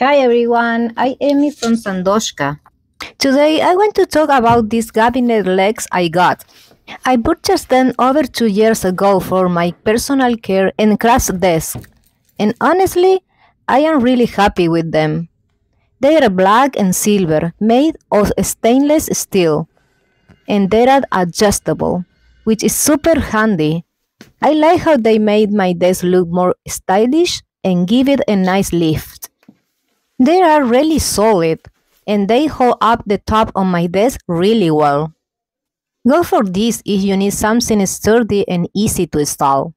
Hi everyone, I am Amy from Sandoczka. Today I want to talk about these cabinet legs I got. I purchased them over two years ago for my personal care and craft desk, and honestly, I am really happy with them. They are black and silver, made of stainless steel, and they are adjustable, which is super handy. I like how they made my desk look more stylish and give it a nice lift. They are really solid, and they hold up the top of my desk really well. Go for this if you need something sturdy and easy to install.